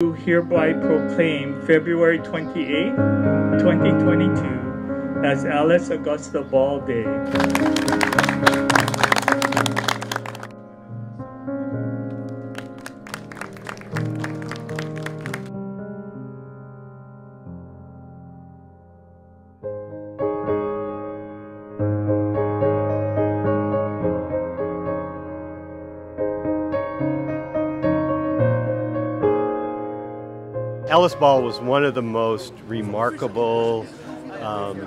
to hereby proclaim February 28, 2022 as Alice Augusta Ball Day. Alice Ball was one of the most remarkable um,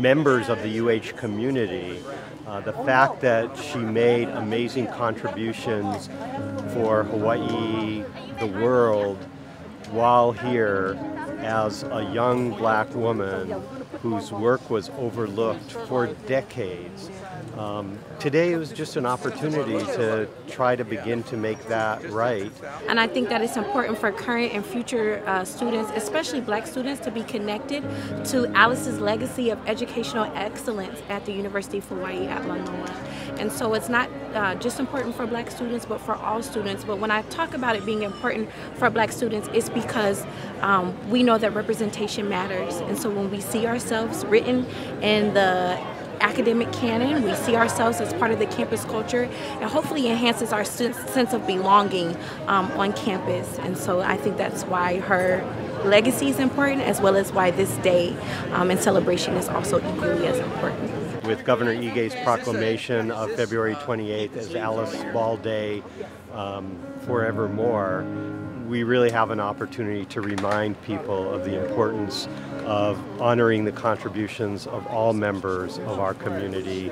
members of the UH community. Uh, the fact that she made amazing contributions for Hawaii, the world, while here as a young black woman whose work was overlooked for decades. Um, today it was just an opportunity to try to begin to make that right. And I think that it's important for current and future uh, students, especially black students, to be connected to Alice's legacy of educational excellence at the University of Hawaii at Manoa. And so it's not uh, just important for black students, but for all students. But when I talk about it being important for black students, it's because um, we know that representation matters. And so when we see ourselves written in the academic canon. We see ourselves as part of the campus culture and hopefully enhances our sense of belonging um, on campus. And so I think that's why her legacy is important as well as why this day um, and celebration is also equally as important. With Governor Ige's proclamation of February 28th as Alice Ball Day um, forevermore, we really have an opportunity to remind people of the importance of honoring the contributions of all members of our community